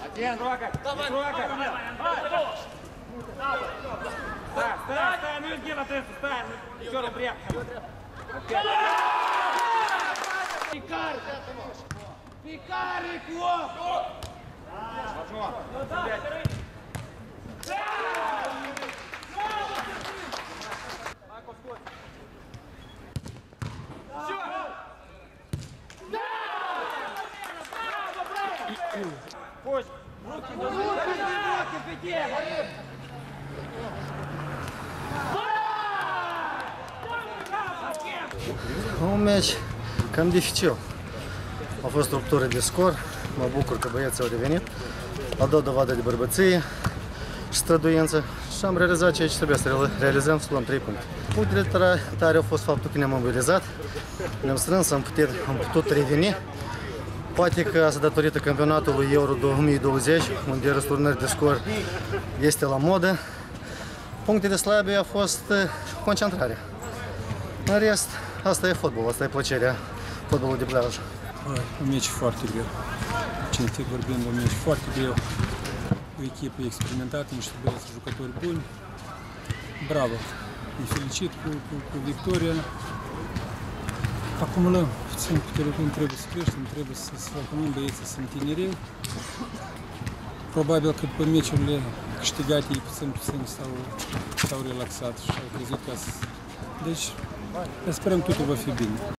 Один, Рокарь! Давай, Рокарь! Давай, давай, давай! вперед, на тесто, ставим. Еще раз тряпка. Пикар! Пикар и клоп! Возьмо! Ну да, второй! Марков, скотч! Все! Да! Браво, браво! Пусть! Руки, руки, руки, беде! Un meci cam dificil. A fost ruptură de scor, mă bucur că băieții au revenit. A dat dovadă de bărbăție și străduință și am realizat ceea ce trebuie să realizăm, să luăm 3 puncte. Punctele tare au fost faptul că ne-am mobilizat, ne-am strâns, am putut, am putut reveni. Poate că asta datorită campionatului Euro 2020, unde răsturnări de scor este la modă, Punctele slabe a fost eh, concentrarea. În rest, asta e fotbal, asta e plăcerea fotbalului de plajă. Un meci foarte greu. Cinstit vorbind, un meci foarte greu. O echipă experimentată, niște băieți jucători buni. Bravo! Îi felicit cu, cu, cu victoria. Acumulăm puțin câteva cum trebuie să creștem, trebuie să, un acumulăm băieții, sunt tinerei. Probabil că pe meciurile aqui e 100% estão, estão relaxados. Acredito que deixe, esperamos totul va a bine.